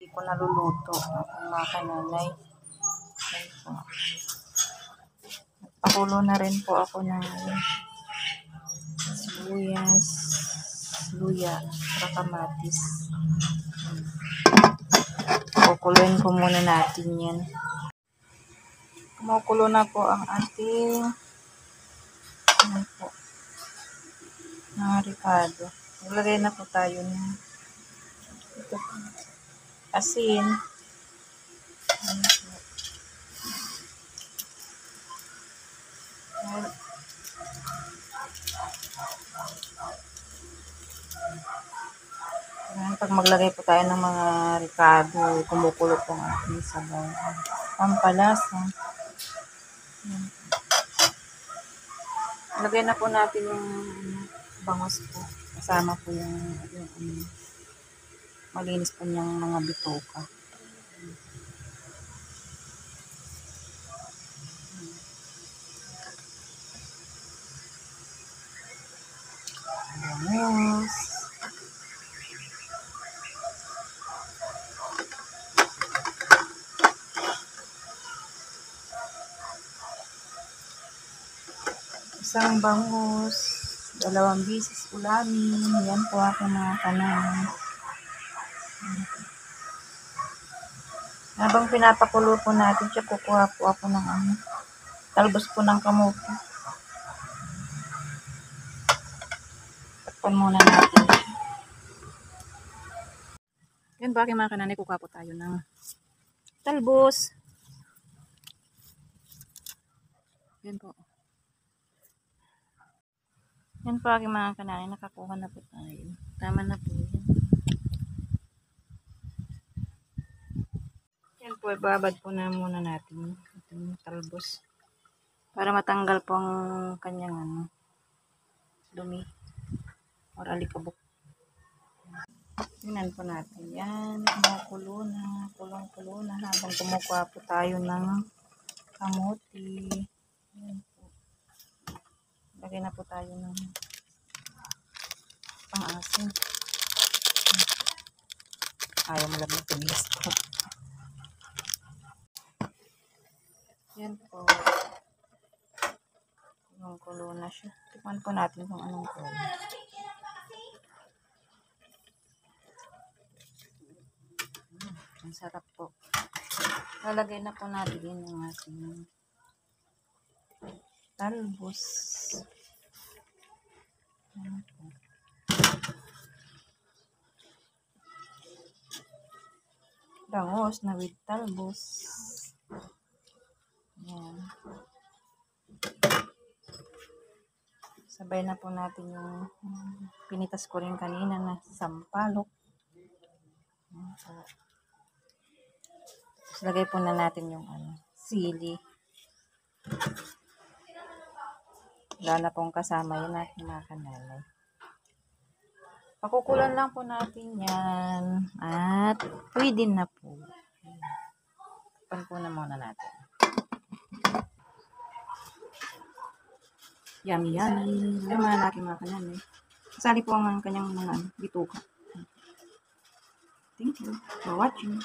Hindi ko naluluto ang mga kananay. Po. Nagpakulo na rin po ako ng sibuyas, luya, at kamatis. Kukuluin ko muna natin yan. Kumukulo na po ang ating ano po, na ricado. Na po tayo ng ito po, asin. Ayan pag maglagay po tayo ng mga ricado, kumukulo po ang ating sabaw. Pampalasa. Lagay na po natin yung bangos po. Kasama po yung, yung ano, malinis po niyang mga bitoka. Bangos. Isang bangus, dalawang bisis ulamin. Yan po aking mga kanan. Habang pinapakulo po natin siya, kukuha po ako ng ano, talbos po ng kamote. Takpan muna natin siya. Yan ba mga kananay, kukuha po tayo ng talbos. Yan po. Yan po mga kananay, nakakuha na po tayo. Tama na po yan. Yan po, ibabad po na muna natin itong talbos. Para matanggal po ang kanyang ano, dumi or alikabok. Tingnan po natin. Yan, kumukulo na, kulong-kulo na habang kumukuha po tayo ng kamuti. Yan po. Lagay na po tayo ng pang-asin. Ayaw mo lang matigas po. Yan po. Kulong-kulo na siya. Tikman po natin kung anong kulong. Mm, Ang sarap po. Lalagay na po natin yun ang ating talbos. Ayan po. Na with talbos. Ayan. Sabay na po natin yung um, pinitas ko rin kanina na sampalok. Ayan po. Tapos lagay po na natin yung ano, sili. Wala na pong kasama yun natin mga kanalay. Pakukulan lang po natin yan. At pwede na po. Tapan po na muna natin. Yummy, yummy. Yung mga natin mga kanalay. Kasali po ang kanyang mga bituka. Thank you for watching.